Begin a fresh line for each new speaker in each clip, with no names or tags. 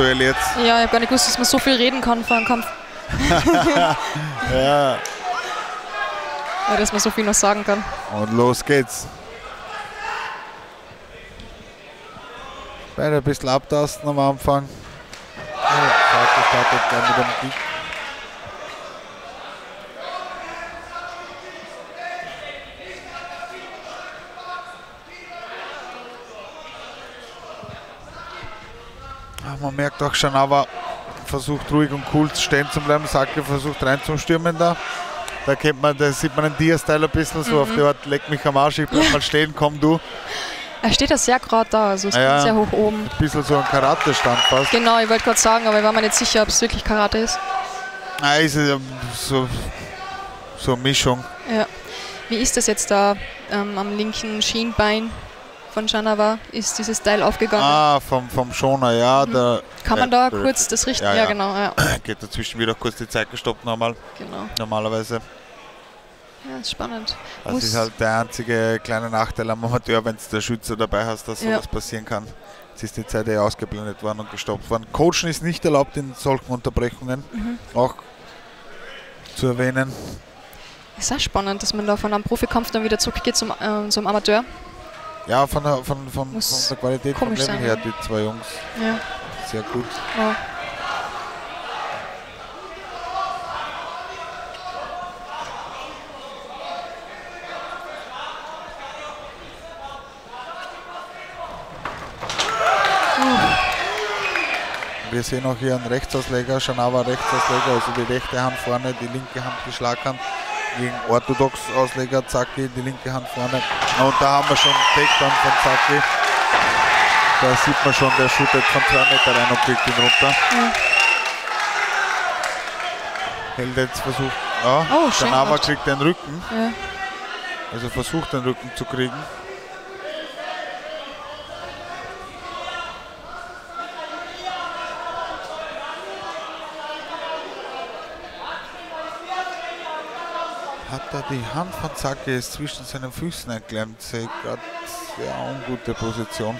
Duell jetzt.
Ja, ich habe gar nicht gewusst, dass man so viel reden kann vor einem Kampf.
Ja,
Ja, dass man so viel noch sagen kann.
und los geht's. Beide ein bisschen abtasten am Anfang. Ja, startet gleich mit dem Kick. Man merkt auch schon, aber versucht ruhig und cool stehen zu bleiben. Sake versucht reinzustürmen da. Da kennt man, da sieht man den Dia-Style ein bisschen so auf die Art, leck mich am Arsch, ich bleib mal stehen, komm du.
Er steht da sehr gerade da, also ist
Ah ja.
sehr hoch oben.
Ein bisschen so ein Karate-Stand fast.
Genau, ich wollte gerade sagen, aber ich war mir nicht sicher, ob es wirklich Karate ist.
Ah, ist es, ähm, so, so eine Mischung.
Ja. Wie ist das jetzt da ähm, am linken Schienbein von Janawa? Ist dieses Teil aufgegangen?
Ah, vom, vom Schoner, ja. Der,
Kann man
äh,
da
der-
kurz das richten?
Ja,
Ja,
ja.
genau. Ja,
Geht dazwischen wieder kurz die Zeit gestoppt nochmal,
genau.
normalerweise.
Ja, ist spannend.
Das
Muss-
ist halt der einzige kleine Nachteil am Amateur, wenn du der Schütze dabei hast, dass
Ja.
sowas passieren kann. Jetzt ist die Zeit eh ausgeblendet worden und gestoppt worden. Coachen ist nicht erlaubt in solchen Unterbrechungen,
Mhm.
auch zu erwähnen.
Ist auch spannend, dass man da von einem Profikampf dann wieder zurückgeht zum, ähm, zum Amateur.
Ja, von der, von, von, von der Qualität vom Level
sein,
her,
ja.
die zwei Jungs,
Ja.
sehr gut.
ja.
Wir sehen auch hier einen Rechtsausleger, Schanawa Rechtsausleger, also die rechte Hand vorne, die linke Hand die Schlaghand. Gegen Orthodox-Ausleger Zaki, die linke Hand vorne. Und da haben wir schon einen Takedown von Zaki. Da sieht man schon, der shootet von zwei Meter rein und kriegt ihn runter.
Ja.
Hält jetzt versucht, ja,
Oh, gemacht.
kriegt den Rücken,
Ja.
also versucht den Rücken zu kriegen. Er die Hand von Zacke ist zwischen seinen Füßen einklemmt, sehe ich gerade sehr ungute Position.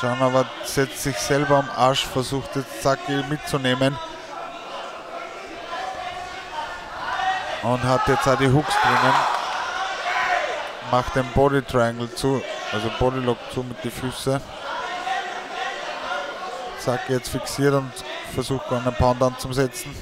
Schauen setzt sich selber am Arsch, versucht jetzt Zacke mitzunehmen. Und hat jetzt auch die Hooks drinnen. Macht den Body Triangle zu, also Bodylock zu mit den Füßen. Zacke jetzt fixiert und versucht einen Pound anzusetzen.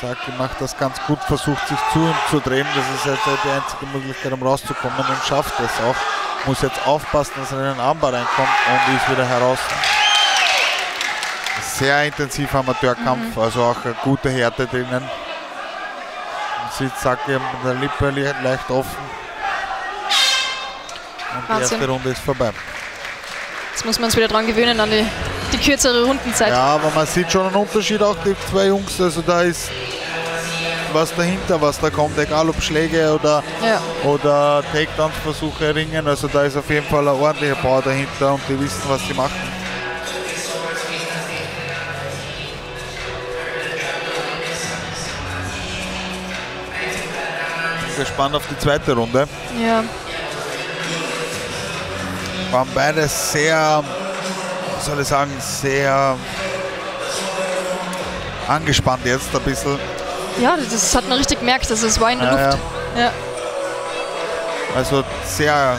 Saki macht das ganz gut, versucht sich zu ihm zu drehen. Das ist jetzt die einzige Möglichkeit, um rauszukommen und schafft es auch. Muss jetzt aufpassen, dass er in den Armbar reinkommt und ist wieder heraus. Sehr intensiver Amateurkampf, also auch eine gute Härte drinnen. Saki mit der Lippe le- leicht offen. Und die
Wahnsinn.
erste Runde ist vorbei.
Jetzt muss man uns wieder dran gewöhnen an die, die kürzere Rundenzeit.
Ja, aber man sieht schon einen Unterschied auch, die zwei Jungs. Also da ist was dahinter, was da kommt, egal ob Schläge oder,
Ja.
oder Takedowns-Versuche ringen. Also da ist auf jeden Fall eine ordentliche Power dahinter und die wissen, was sie machen. Gespannt auf die zweite Runde.
ja.
waren beide sehr, soll ich sagen, sehr angespannt jetzt ein bisschen.
Ja, das hat man richtig gemerkt, dass es war in der
Ja,
Luft. Ja.
Also sehr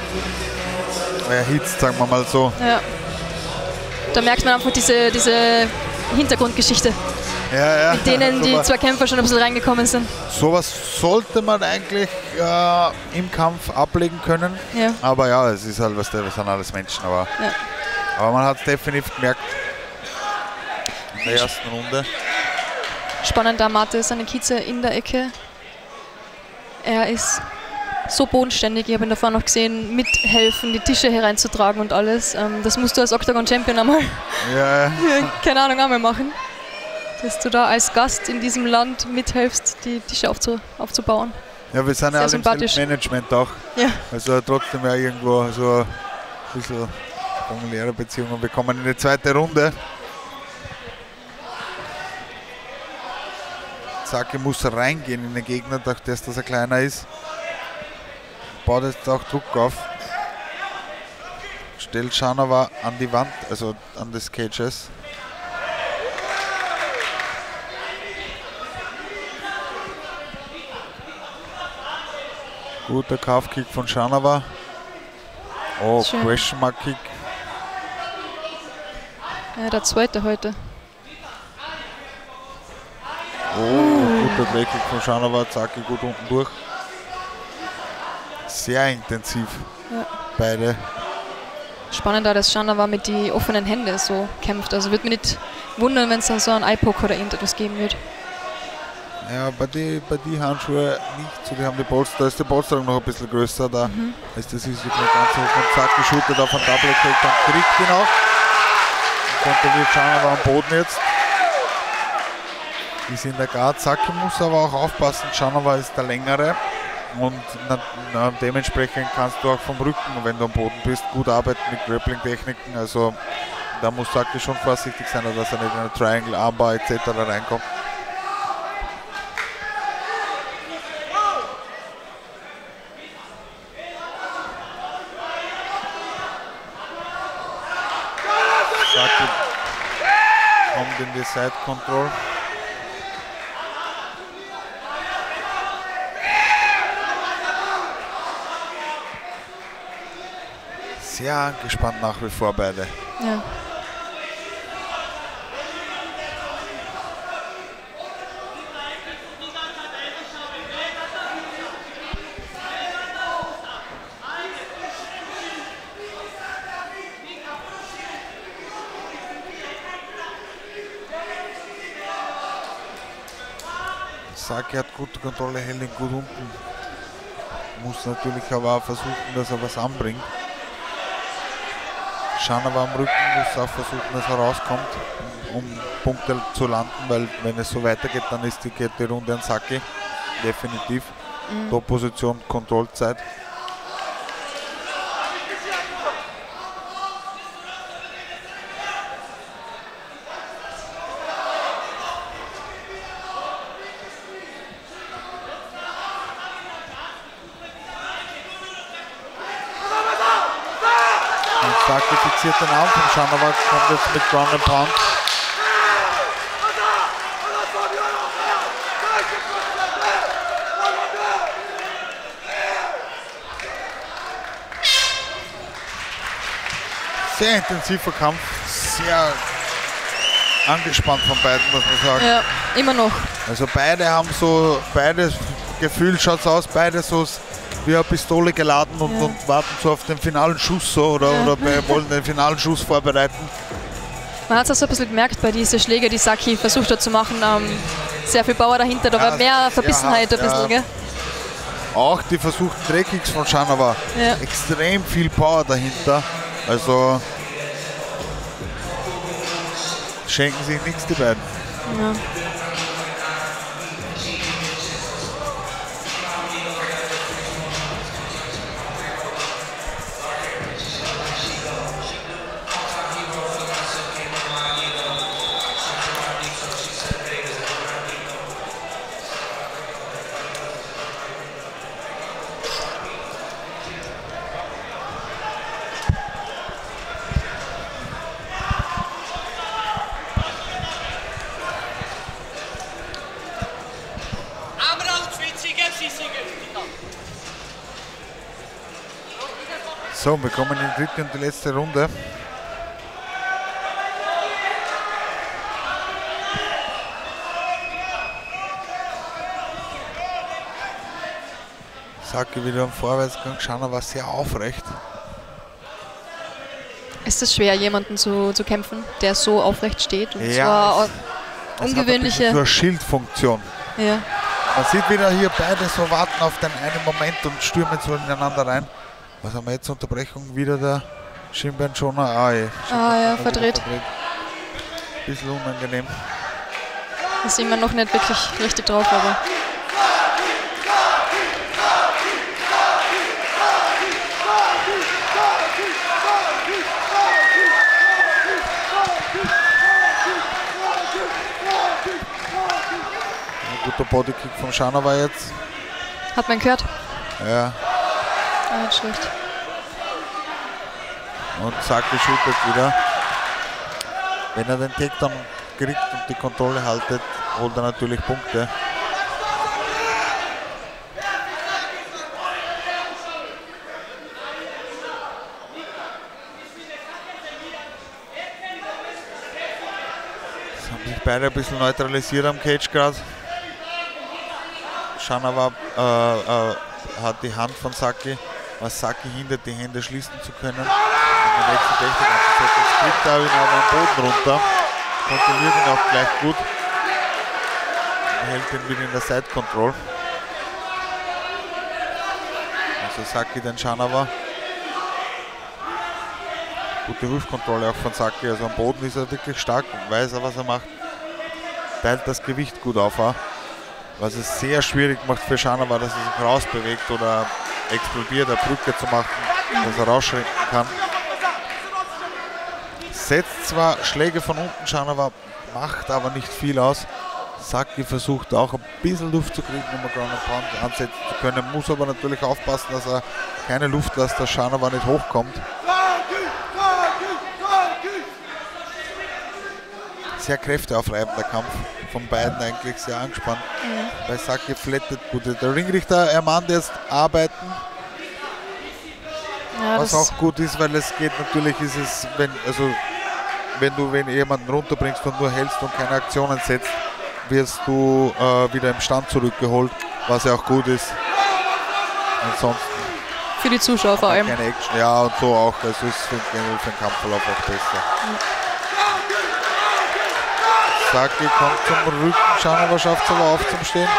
erhitzt, sagen wir mal so.
Ja. Da merkt man einfach diese, diese Hintergrundgeschichte,
Ja, ja.
mit denen die zwei Kämpfer schon ein bisschen reingekommen sind.
Sowas sollte man eigentlich äh, im Kampf ablegen können.
Ja.
Aber ja, es ist halt, was wir sind alles Menschen. Aber, aber man hat es definitiv gemerkt in der ersten Runde.
Spannend, da Mate ist eine Kieze in der Ecke. Er ist so bodenständig. Ich habe ihn davor noch gesehen, mithelfen, die Tische hereinzutragen und alles. Ähm, das musst du als Octagon-Champion einmal,
Ja,
keine Ahnung, einmal machen. Dass du da als Gast in diesem Land mithelfst, die Tische aufzu aufzubauen.
ja wir sind ja
Sehr
alle im. Management auch.
Ja.
Also trotzdem ja irgendwo so ein bisschen familiäre Beziehungen. Wir kommen in die zweite Runde. Saki muss reingehen in den Gegner, durch das, dass er kleiner ist. Baut jetzt auch Druck auf. Stellt Schanauer an die Wand, also an des Cages. Guter Kaufkick von Schanauer. Oh,
Schön.
Question Mark Kick.
Ja, der zweite heute.
Oh, guter Drehkick von Schanauer. Zacki gut unten durch. Sehr intensiv.
Ja.
Beide.
Spannend auch, dass Schanauer mit die offenen Händen so kämpft. Also würde mich nicht wundern, wenn es dann so einen Eye-Poke oder irgendetwas geben wird.
Ja, bei die, bei die Handschuhe nicht so. Die haben die Polster, da ist die Polsterung noch ein bisschen größer. Da
Mhm.
ist das Risiko nicht ganz hoch. Und Zacki shootet auf einen Double Kick, dann kriegt ihn auch. Und kontrolliert Schanauer am Boden jetzt. Ist in der Guard. Zacki muss aber auch aufpassen. Schanauer ist der längere. Und na, na, dementsprechend kannst du auch vom Rücken, wenn du am Boden bist, gut arbeiten mit Grappling-Techniken. Also da muss Saki schon vorsichtig sein, dass er nicht in eine Triangle, Armbar etc. reinkommt. Saki kommt in die Side Control. Sehr angespannt nach wie vor beide.
Ja.
Saki hat gute Kontrolle, hält ihn gut unten. Muss natürlich aber versuchen, dass er was anbringt. Schanauer am Rücken muss auch versuchen, dass er rauskommt, um Punkte zu landen, weil wenn es so weitergeht, dann ist die, die Runde an Saki. Definitiv. Top-Position, Kontrollzeit. Saki fixiert den Arm von Schanauer, kommt jetzt mit Ground and Pound. Sehr intensiver Kampf, sehr angespannt von beiden, muss man sagen.
ja, immer noch.
Also beide haben so, beide Gefühl schaut aus, beide so wie eine Pistole geladen und,
Ja.
und warten so auf den finalen Schuss so oder,
Ja.
oder bei- wollen den finalen Schuss vorbereiten.
Man hat es auch so ein bisschen gemerkt bei diesen Schlägen, die Saki versucht hat zu machen. Ähm, sehr viel Power dahinter, da
Ja,
war mehr Verbissenheit
hart,
ein bisschen,
ja.
gell?
Auch die versuchten Drehkicks von Schanauer,
Ja.
extrem viel Power dahinter. Also schenken sich nichts die beiden.
Ja.
So, wir kommen in die dritte und die letzte Runde. Saki wieder im Vorwärtsgang, Schanauer war sehr aufrecht.
Ist es schwer, jemanden zu, zu kämpfen, der so aufrecht steht? Und
Ja,
zwar
es- Es hat
ungewöhnliche.
bisschen so eine Schildfunktion.
Ja.
Man sieht wieder hier beide so warten auf den einen Moment und stürmen so ineinander rein. Was haben wir jetzt? Unterbrechung wieder der Schienbein ah, eh, schon.
Ah, ja,
ah, ja
verdreht. verdreht.
Bisschen unangenehm.
Da sind wir noch nicht wirklich richtig drauf, aber.
Ein guter Bodykick vom Schana war jetzt.
Hat man gehört.
Ja.
Ah, schlecht.
Und Saki shootet wieder. Wenn er den Takedown kriegt und die Kontrolle haltet, holt er natürlich Punkte. Jetzt haben sich beide ein bisschen neutralisiert am Cage gerade. Shanawa äh, äh, hat die Hand von Saki, was Saki hindert, die Hände schließen zu können. Und der nächste Technik anzusetzen. Kriegt ihn aber am Boden runter. Kontrolliert ihn auch gleich gut. Und hält ihn wieder in der Side Control. Also Saki den Shanawa. Gute Hüftkontrolle auch von Saki. Also am Boden ist er wirklich stark und weiß er, was er macht. Teilt das Gewicht gut auf. Was es sehr schwierig macht für Shanawa, dass er sich rausbewegt oder explodiert, eine Brücke zu machen, dass er rausschrecken kann. Setzt zwar Schläge von unten, Shanawa macht aber nicht viel aus. Saki versucht auch ein bisschen Luft zu kriegen, um einen Ground and ansetzen zu können, muss aber natürlich aufpassen, dass er keine Luft lässt, dass Shanawa nicht hochkommt. Sehr kräfteaufreibender Kampf von beiden eigentlich sehr angespannt. Bei Saki flattet gut. Der Ringrichter ermahnt jetzt arbeiten,
Ja,
was
das,
auch gut ist, weil es geht natürlich ist es, wenn, also wenn du wenn jemanden runterbringst und nur hältst und keine Aktionen setzt, wirst du äh, wieder im Stand zurückgeholt, was ja auch gut ist. Ansonsten
für die Zuschauer vor allem.
keine Action, ja und so auch. Also ist für, den Kampfverlauf auch besser. Saki kommt zum Rücken, schauen aber schafft es aber auf zum Stehen.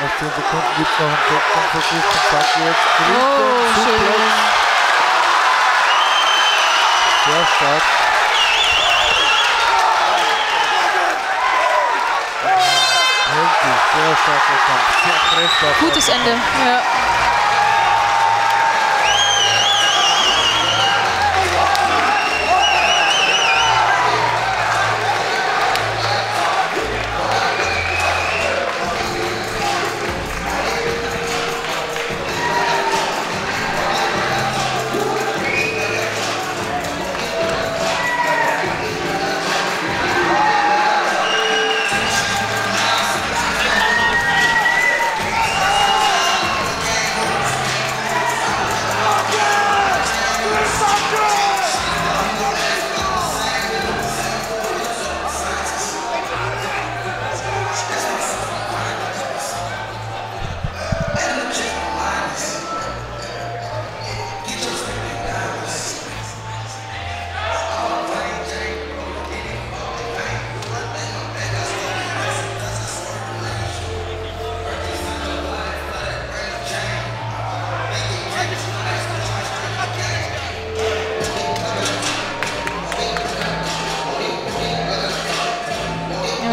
Nach 10 Sekunden gibt es noch einen Takedown-Versuch von Saki jetzt.
Oh, schön.
Sehr stark. Sehr starker Kampf. Sehr.
Gutes Ende. Ja.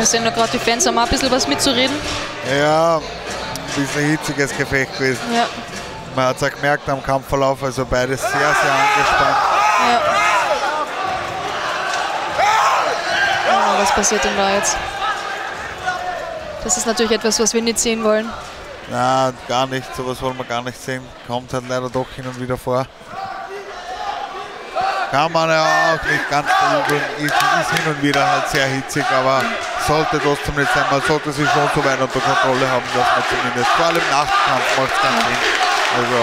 Wir sehen gerade, die Fans haben auch ein bisschen was mitzureden.
Ja, ein bisschen hitziges Gefecht gewesen.
Ja.
Man hat es auch gemerkt am Kampfverlauf, also beides sehr, sehr angespannt.
ja. Oh, was passiert denn da jetzt? Das ist natürlich etwas, was wir nicht sehen wollen.
Na, gar nicht, sowas wollen wir gar nicht sehen. Kommt halt leider doch hin und wieder vor. Kann man ja auch nicht ganz verübeln. Ist, ist hin und wieder halt sehr hitzig, aber sollte trotzdem nicht sein. Man sollte sich schon so weit unter Kontrolle haben, dass man zumindest, vor allem nach dem Kampf macht es keinen Sinn. Also,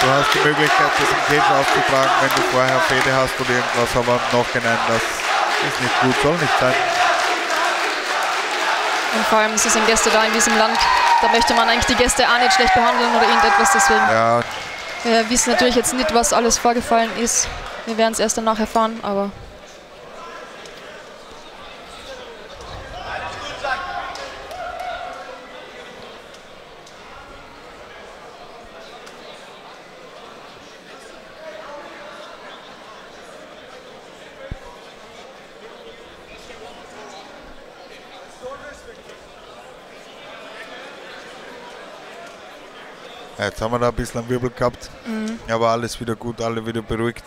du hast die Möglichkeit, das im Cage auszutragen, wenn du vorher Fede hast oder irgendwas, aber im Nachhinein, das ist nicht gut, soll nicht sein.
Und vor allem, sie sind Gäste da in diesem Land. Da möchte man eigentlich die Gäste auch nicht schlecht behandeln oder irgendetwas. Deswegen
Ja,
wir wissen natürlich jetzt nicht, was alles vorgefallen ist. Wir werden es erst danach erfahren, aber
Ja, Jetzt haben wir da ein bisschen einen Wirbel gehabt. Aber alles wieder gut, alle wieder beruhigt.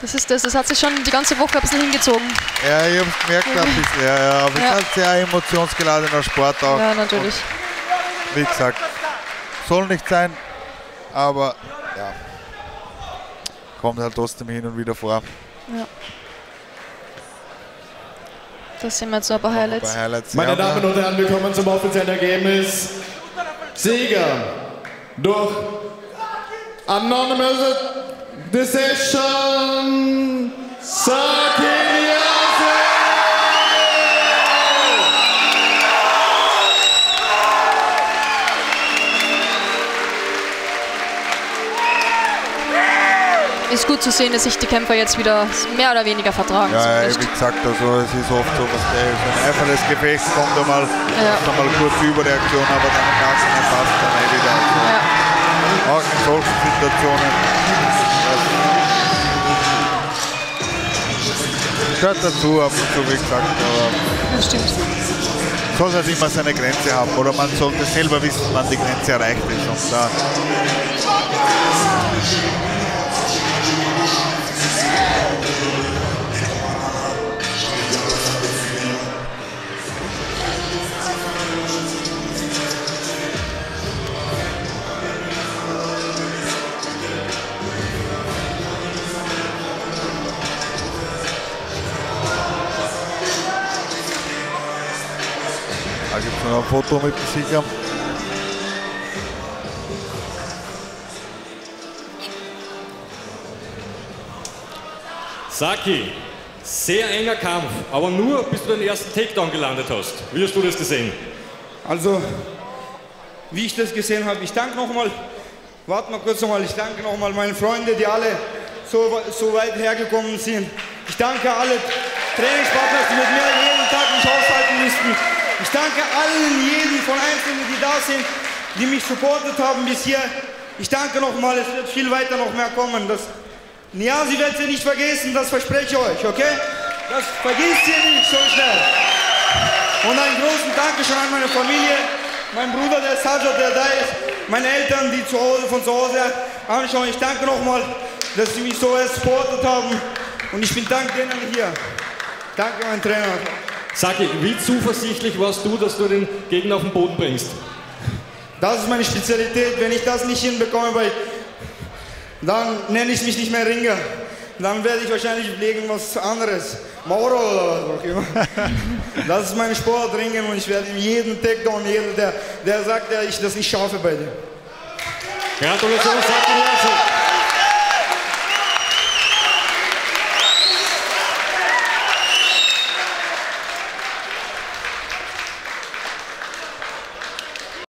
Das ist das, das hat sich schon die ganze Woche ein bisschen hingezogen.
Ja, ich hab's gemerkt ein bisschen. Ja, ja, aber es
Ja.
ist ein sehr emotionsgeladener Sport auch.
Ja, natürlich.
Wie gesagt, soll nicht sein, aber ja. Kommt halt trotzdem hin und wieder vor.
Das sind wir jetzt so ein paar Highlights.
Bei Highlights.
Meine
ja,
Damen und Herren, wir kommen zum offiziellen Ergebnis. Sieger durch Anonymous Decision. Saki
gut zu sehen, dass sich die Kämpfer jetzt wieder mehr oder weniger vertragen.
Ja, ja, wie gesagt, also es ist oft so, was der, so ein einfaches Gefecht kommt einmal,
Ja.
ist einmal kurz Überreaktion, aber dann Nachhinein passt dann eh wieder. Also
Ja.
Auch in solchen Situationen. Das gehört dazu, ab und zu, wie gesagt, aber
Das stimmt.
soll halt immer seine Grenze haben oder man sollte selber wissen, wann die Grenze erreicht ist. Und da Da gibt es noch ein Foto mit dem
Saki, sehr enger Kampf, aber nur bis du den ersten Takedown gelandet hast. Wie hast du das gesehen?
Also, wie ich das gesehen habe, ich danke nochmal, warte mal kurz nochmal, ich danke nochmal meinen Freunden, die alle so, so weit hergekommen sind. Ich danke alle Trainingspartner, die mit mir jeden Tag mich aushalten müssten. Ich danke allen, jeden von Einzelnen, die da sind, die mich supportet haben bis hier. Ich danke nochmal, es wird viel weiter noch mehr kommen. Das, ja, sie wird sie nicht vergessen, das verspreche ich euch, okay? Das vergisst ihr nicht so schnell. Und einen großen Dankeschön an meine Familie, mein Bruder, der Sajad, der da ist, meine Eltern, die zu Hause von zu Hause anschauen. Ich danke nochmal, dass sie mich so supportet haben. Und ich bin dank denen hier. Danke, mein Trainer.
Saki, wie zuversichtlich warst du, dass du den Gegner auf den Boden bringst?
Das ist meine Spezialität. Wenn ich das nicht hinbekomme, bei, dann nenne ich mich nicht mehr Ringer. Dann werde ich wahrscheinlich irgendwas anderes. Mauro oder was auch immer. Das ist mein Sport, Ringen. Und ich werde ihm jeden Takedown, jeden, der, der sagt, der ich das nicht schaffe bei dir.
Gratulation, Saki Nielsen.